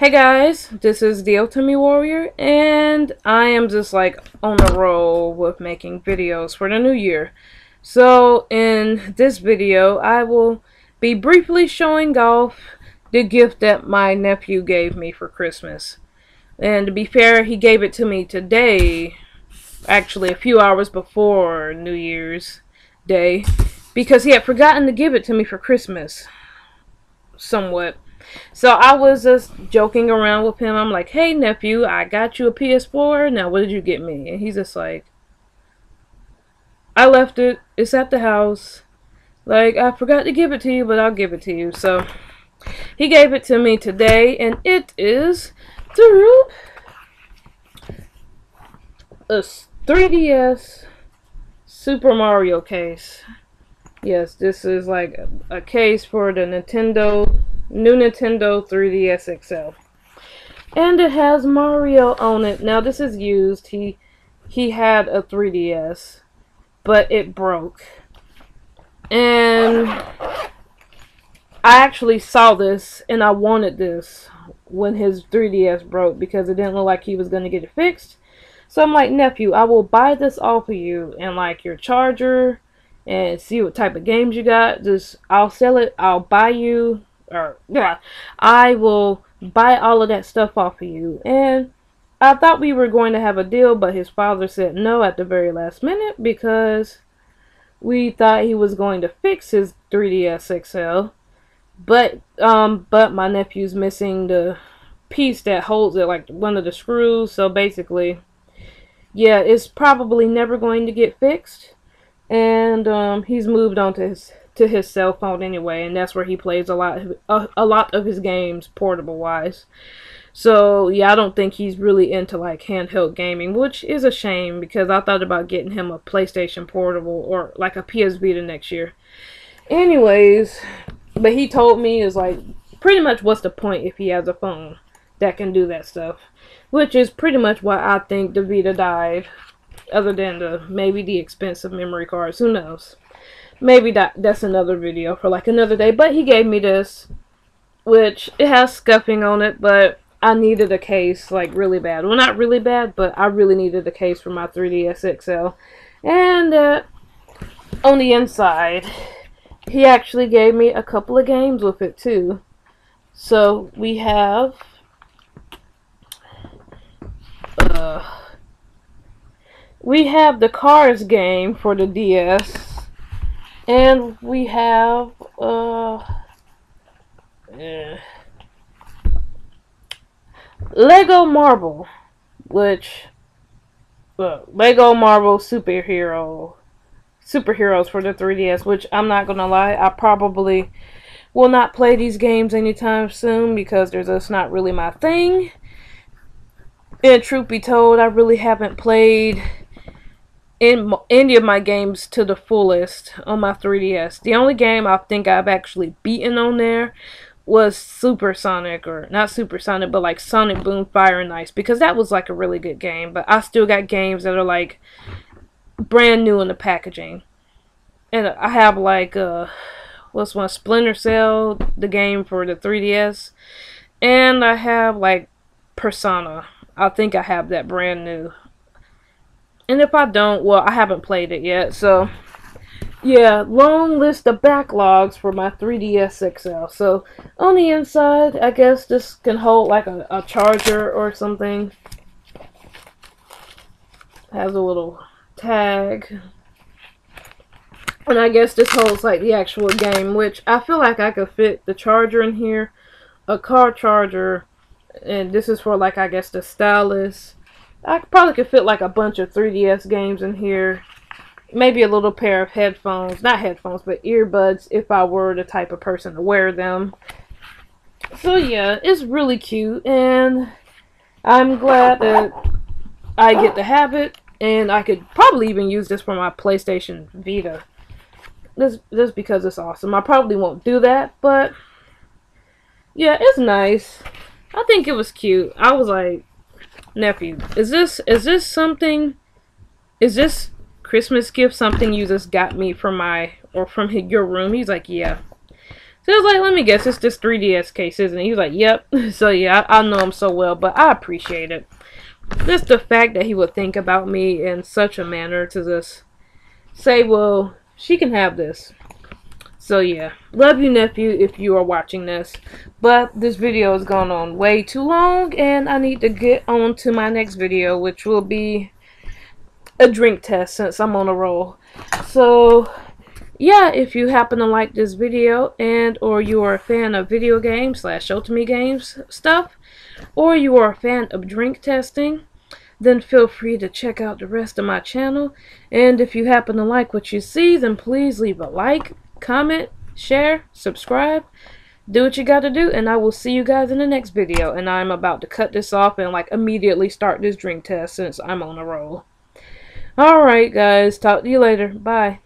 Hey guys, this is the Ultimate Warrior, and I am just like on a roll with making videos for the new year. So, in this video, I will be briefly showing off the gift that my nephew gave me for Christmas. And to be fair, he gave it to me today, actually a few hours before New Year's Day, because he had forgotten to give it to me for Christmas. Somewhat. So I was just joking around with him. I'm like, hey, nephew, I got you a PS4. Now, what did you get me? And he's just like, I left it. It's at the house. Like, I forgot to give it to you, but I'll give it to you. So, he gave it to me today, and it is the a 3DS Super Mario case. Yes, this is like a case for the Nintendo new Nintendo 3DS XL. And it has Mario on it. Now this is used. He he had a 3DS, but it broke. And I actually saw this and I wanted this when his 3DS broke because it didn't look like he was going to get it fixed. So I'm like, nephew, I will buy this off of you and like your charger and see what type of games you got. Just I'll sell it. I'll buy you or yeah, I will buy all of that stuff off of you. And I thought we were going to have a deal, but his father said no at the very last minute because we thought he was going to fix his 3DS XL. But um but my nephew's missing the piece that holds it like one of the screws, so basically yeah, it's probably never going to get fixed. And um he's moved on to his to his cell phone anyway, and that's where he plays a lot a, a lot of his games portable wise. So yeah, I don't think he's really into like handheld gaming, which is a shame because I thought about getting him a PlayStation Portable or like a PS Vita next year. Anyways, but he told me is like pretty much what's the point if he has a phone that can do that stuff, which is pretty much why I think the Vita died. Other than the maybe the expensive memory cards, who knows? maybe that that's another video for like another day. But he gave me this, which it has scuffing on it, but I needed a case like really bad. Well, not really bad, but I really needed a case for my 3DS XL. And uh, on the inside, he actually gave me a couple of games with it too. So we have. Uh, we have the Cars game for the DS and we have uh, eh, Lego Marvel, which uh, Lego Marvel superhero superheroes for the 3DS, which I'm not gonna lie, I probably will not play these games anytime soon because they're just not really my thing. And truth be told, I really haven't played in any of my games to the fullest on my 3DS. The only game I think I've actually beaten on there was Super Sonic or not Super Sonic but like Sonic Boom Fire and Ice because that was like a really good game but I still got games that are like brand new in the packaging. And I have like uh what's one Splinter Cell the game for the 3DS and I have like Persona. I think I have that brand new and if I don't, well, I haven't played it yet, so yeah, long list of backlogs for my 3DS XL. So on the inside, I guess this can hold like a, a charger or something. Has a little tag. And I guess this holds like the actual game, which I feel like I could fit the charger in here, a car charger, and this is for like I guess the stylus I probably could fit like a bunch of 3DS games in here. Maybe a little pair of headphones. Not headphones, but earbuds if I were the type of person to wear them. So yeah, it's really cute and I'm glad that I get to have it and I could probably even use this for my PlayStation Vita. This just because it's awesome. I probably won't do that, but yeah, it's nice. I think it was cute. I was like, nephew, is this is this something? Is this Christmas gift something you just got me from my or from your room? He's like, yeah. So I was like, let me guess, it's this 3DS case, isn't it? He was like, yep. So yeah, I, I know him so well, but I appreciate it. Just the fact that he would think about me in such a manner to just say, well, she can have this. So yeah, love you nephew if you are watching this. But this video has gone on way too long and I need to get on to my next video which will be a drink test since I'm on a roll. So yeah, if you happen to like this video and or you are a fan of video games slash otome games stuff or you are a fan of drink testing then feel free to check out the rest of my channel. And if you happen to like what you see, then please leave a like, comment, share, subscribe. Do what you gotta do, and I will see you guys in the next video. And I'm about to cut this off and like immediately start this drink test since I'm on a roll. Alright guys, talk to you later. Bye.